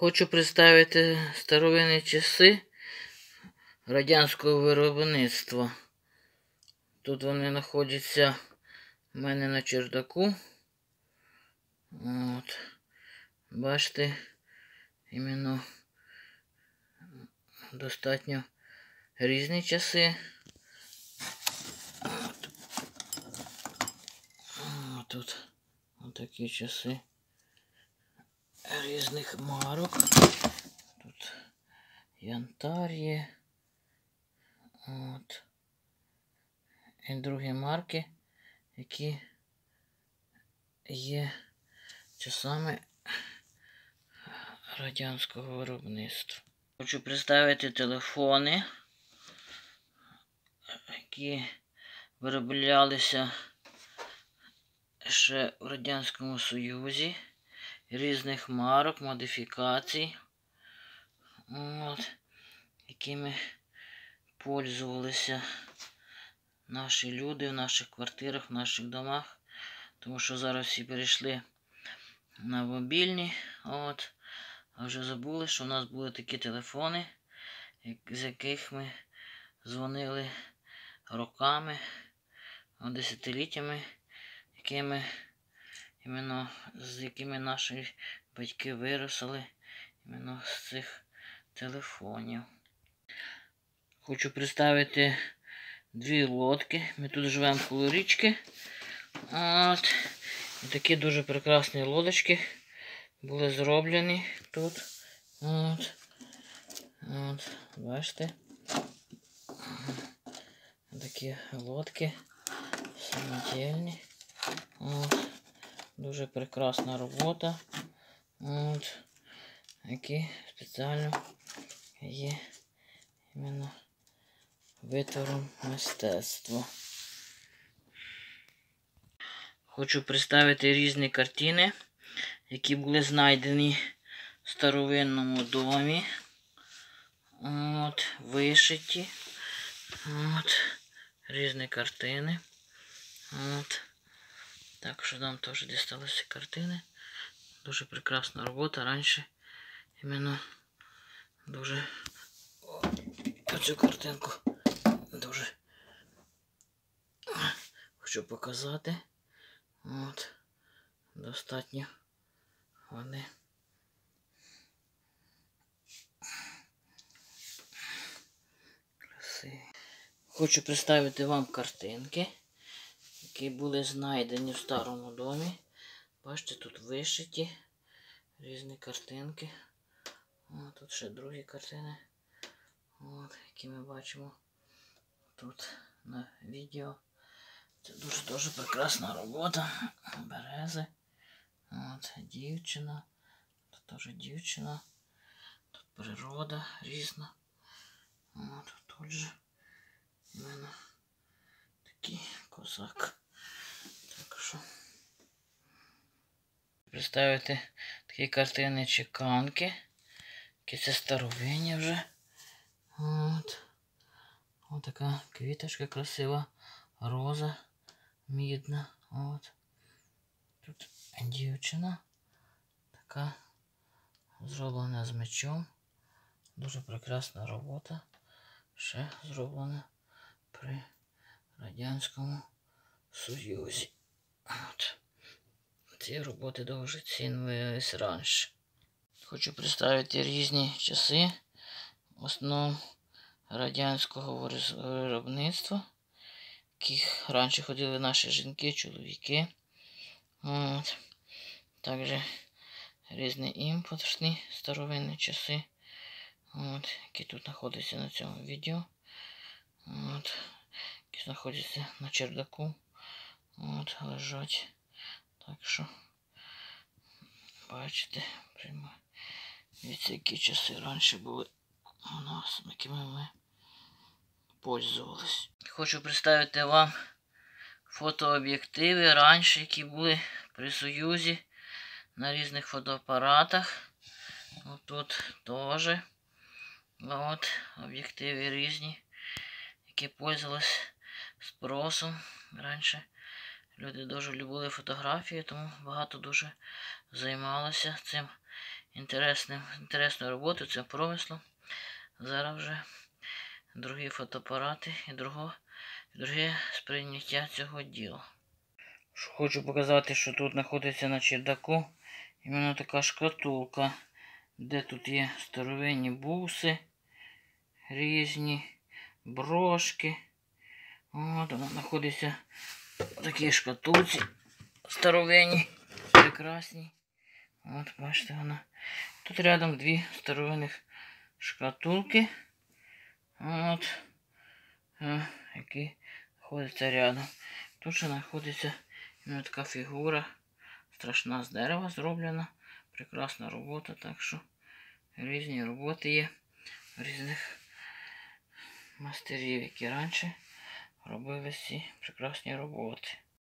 Хочу представити старовинні часи радянського виробництва. Тут вони знаходяться в мене на чердаку. От. Бачите, іменно достатньо різні часи. От. Тут отакі часи різних марок. Тут янтар є. От. І другі марки, які є часами радянського виробництва. Хочу представити телефони, які вироблялися ще в Радянському Союзі різних марок, модифікацій, от, якими пользувалися наші люди в наших квартирах, в наших домах. Тому що зараз всі перейшли на мобільні. От. А вже забули, що в нас були такі телефони, з яких ми дзвонили роками, десятиліттями, якими іменно з якими наші батьки виросли іменно з цих телефонів. Хочу представити дві лодки. Ми тут живемо коло річки. От. І такі дуже прекрасні лодочки були зроблені тут. От. От. Бачите? Такі лодки самодільні. От. Дуже прекрасна робота. От. Які спеціально є іменно витвором мистецтва. Хочу представити різні картини, які були знайдені в старовинному домі. От, вишиті. От, різні картини. От. Так що нам теж дісталися картини. Дуже прекрасна робота. Раніше іменно дуже оцю картинку дуже хочу показати. От, достатньо вони. Красиві. Хочу представити вам картинки, які були знайдені в старому домі. Бачите, тут вишиті різні картинки. О, тут ще другі картини, от, які ми бачимо тут на відео. Це дуже дуже прекрасна робота. Берези. От, дівчина. Тут теж дівчина. Тут природа різна. От, тут же в мене такий козак. Так що представити такі картини чеканки. Які це старовинні вже. От. Ось така квіточка красива. Роза мідна. От. Тут дівчина. Така зроблена з мечом. Дуже прекрасна робота. Ще зроблена при Радянському Союзі. От. Ці роботи дуже цінились раніше. Хочу представити різні часи в основному радянського виробництва, яких раніше ходили наші жінки, чоловіки. От. Також різні імпортні старовинні часи, от, які тут знаходяться на цьому відео. От, Які знаходяться на чердаку. От, лежать. Так що, бачите, прямо. Дивіться, які часи раніше були у нас, якими ми пользувались. Хочу представити вам фотооб'єктиви раніше, які були при Союзі на різних фотоапаратах. Отут теж от, об'єктиви різні, які пользувалися спросом раніше. Люди дуже любили фотографії, тому багато дуже займалися цим інтересним, інтересною роботою, це промислом. Зараз вже другі фотоапарати і друго, друге сприйняття цього діла. Хочу показати, що тут знаходиться на чердаку іменно така шкатулка, де тут є старовинні буси різні, брошки. От вона знаходиться в такій шкатулці старовинні, прекрасні. От, бачите, вона. Тут рядом дві старовинних шкатулки. От, е, які знаходяться рядом. Тут ще знаходиться така фігура. Страшна з дерева зроблена. Прекрасна робота, так що різні роботи є різних мастерів, які раніше робили ці прекрасні роботи.